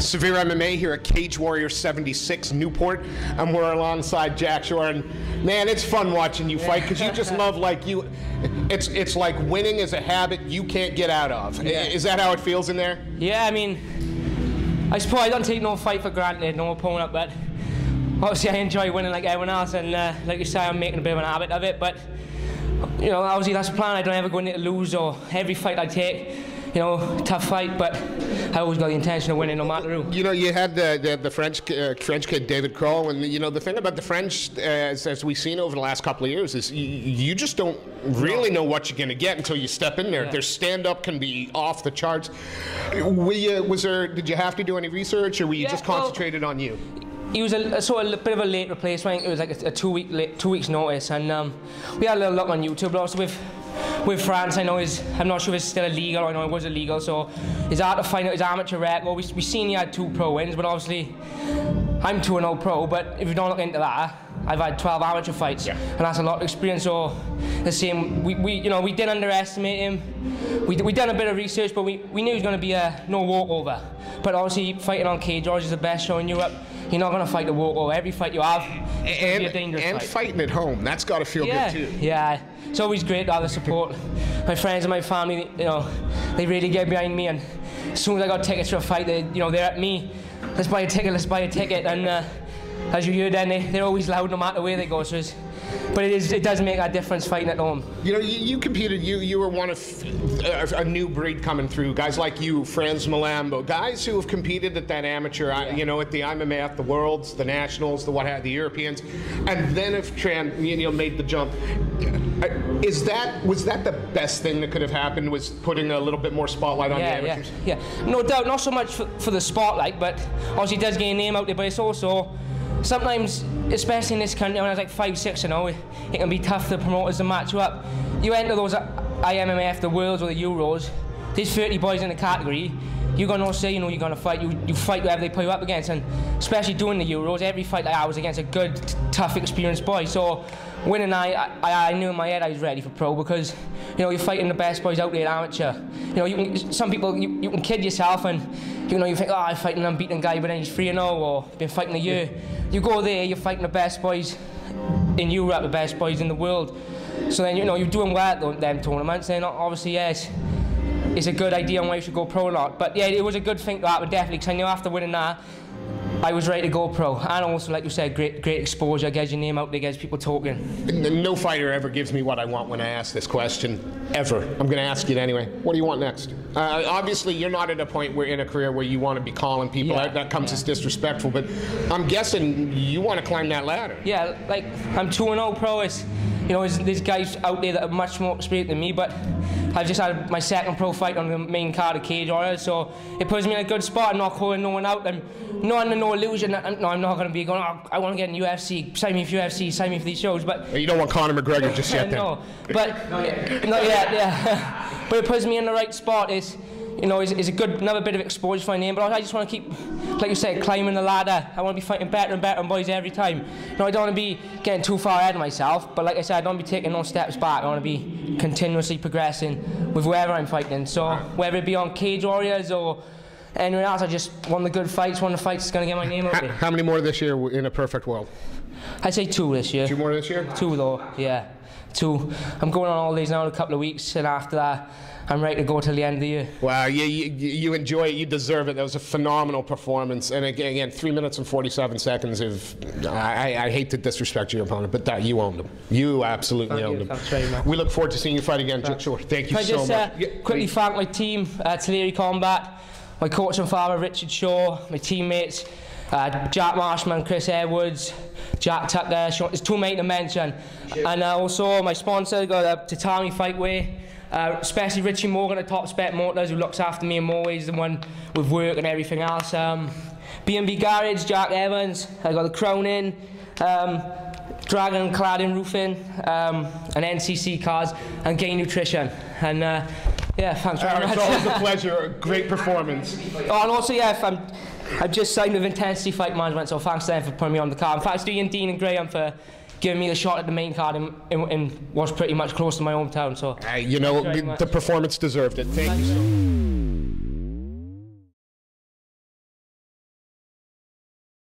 Severe MMA here at Cage Warrior 76 Newport. and we're alongside Jack Shore, and man, it's fun watching you fight because you just love like you. It's it's like winning is a habit you can't get out of. Yeah. Is that how it feels in there? Yeah, I mean, I suppose I don't take no fight for granted, no opponent, but obviously I enjoy winning like everyone else, and uh, like you say, I'm making a bit of an habit of it. But you know, obviously that's the plan. I don't ever go in there to lose, or every fight I take you know, tough fight, but I always got the intention of winning no matter who. You know, you had the the, the French uh, French kid David Crow, and you know the thing about the French, uh, as, as we've seen over the last couple of years, is you, you just don't really know what you're going to get until you step in there. Yeah. Their stand up can be off the charts. Were you, was there? Did you have to do any research, or were you Yeah, just well- concentrated on you? He was a, a sort of a bit of a late replacement. It was like a, a two week late, two weeks notice, and um, we had a little look on YouTube. But also with with France, I know is I'm not sure if it's still illegal. I know it was illegal, so it's hard to find out his amateur record. We we seen he had two pro wins, but obviously I'm two and 0 pro. But if you don't look into that, I've had 12 amateur fights, Yeah. and that's a lot of experience. So the same, we, we you know we didn't underestimate him. We we done a bit of research, but we, we knew he was going to be a no walkover. But obviously fighting on Cage Warriors is the best show in Europe. You're not going to fight the walkover. Every fight you have And, be a dangerous and fight. fighting at home, that's got to feel Yeah, good too. yeah. It's always great to have the support. My friends and my family, you know, they really get behind me. And as soon as I got tickets for a fight, they, you know, they're at me. Let's buy a ticket. Let's buy a ticket. And uh, as you hear, then they, they're always loud no matter where they go. So it's, but it is, it does make a difference fighting at home. You know, you, you competed. You you were one of a, a new breed coming through. Guys like you, Franz Malambo, guys who have competed at that amateur. I You know, at the IMMAF, the Worlds, the Nationals, the what have the Europeans, and then if tran, you know made the jump. Uh, Is that was that the best thing that could have happened? Was putting a little bit more spotlight on Yeah, the yeah, amateurs? yeah. No doubt, not so much for, for the spotlight, but obviously it does get a name out there, but it's also sometimes, especially in this country, when I was like five, six and oh, it can be tough for promoters to match you up. You enter those IMMAF, the Worlds or the Euros, there's 30 boys in the category, you're going to say, you know you're going to fight, you, you fight whoever they put you up against, and especially doing the Euros, every fight I was against a good, tough, experienced boy, so winning I, I, I knew in my head I was ready for pro because, you know, you're fighting the best boys out there at amateur. You know, you can, some people, you, you can kid yourself and, you know, you think, oh, I'm fighting an unbeaten guy, but then he's 3 0 or been fighting a year. You go there, you're fighting the best boys in Europe, the best boys in the world. So then, you know, you're doing well at them tournaments, then obviously, yes, it's a good idea on where you should go pro or not. But yeah, it was a good thing to happen, definitely, because I knew after winning that, I was ready to go pro. And also, like you said, great great exposure, gets your name out there, gets people talking. No fighter ever gives me what I want when I ask this question, ever. I'm going to ask you it anyway. What do you want next? Uh, obviously, you're not at a point where in a career where you want to be calling people Yeah, out. That comes yeah. as disrespectful, but I'm guessing you want to climb that ladder. Yeah, like I'm 2 0 pro. It's, you know, there's, there's guys out there that are much more experienced than me, but I've just had my second pro fight on the main card of Cage Warriors, so it puts me in a good spot. I'm not calling no one out. I'm not under no illusion. that- No, I'm not going to be going, oh, I want to get in UFC, sign me for UFC, sign me for these shows, but You don't want Conor McGregor just yet, then. no, but not yet. yeah. but it puts me in the right spot. It's you know, it's, it's a good another bit of exposure for my name. But I just want to keep, like you said, climbing the ladder. I want to be fighting better and better on boys every time. You know, I don't want to be getting too far ahead of myself. But like I said, I don't want to be taking no steps back. I want to be continuously progressing with whoever I'm fighting. So whether it be on Cage Warriors or anywhere else, I just won the good fights. One of the fights that's going to get my name out How, there. how many more this year in a perfect world? I say two this year. Two more this year? Two though, yeah. Two. I'm going on holidays now in a couple of weeks, and after that, I'm ready to go till the end of the year. Wow, you, you, you enjoy it. You deserve it. That was a phenomenal performance. And again, again three minutes and 47 seconds of. I, I- I hate to disrespect your opponent, but that you owned him. You absolutely Thank owned you. him. Thanks. We look forward to seeing you fight again, Shore. Thank you Can I so just much. uh, Yeah, quickly thank my team, uh, Tillery Combat, my coach and father, Richard Shore, my teammates, uh, Jack Marshman, Chris Edwards, Jack Tucker, Sean, there's too many to mention. And uh, also my sponsor, got uh, Tatami Fightwear, uh, especially Richie Morgan at Top Spec Motors, who looks after me in more than one with work and everything else. Um, B&B Garage, Jack Evans, I got the Crown in. Um, Dragon Cladding Roofing, um, and NCC Cars, and Gain Nutrition. And uh, yeah, thanks very much. it's always a pleasure. Great performance. oh, and also, yeah, if I'm, I've just signed with Intensity Fight Management, so thanks to them for putting me on the card. And thanks to Ian Dean and Graham for giving me the shot at the main card in, in, in what's pretty much close to my hometown. So. Uh, you know, Thank the much. performance deserved it. Thank you so much.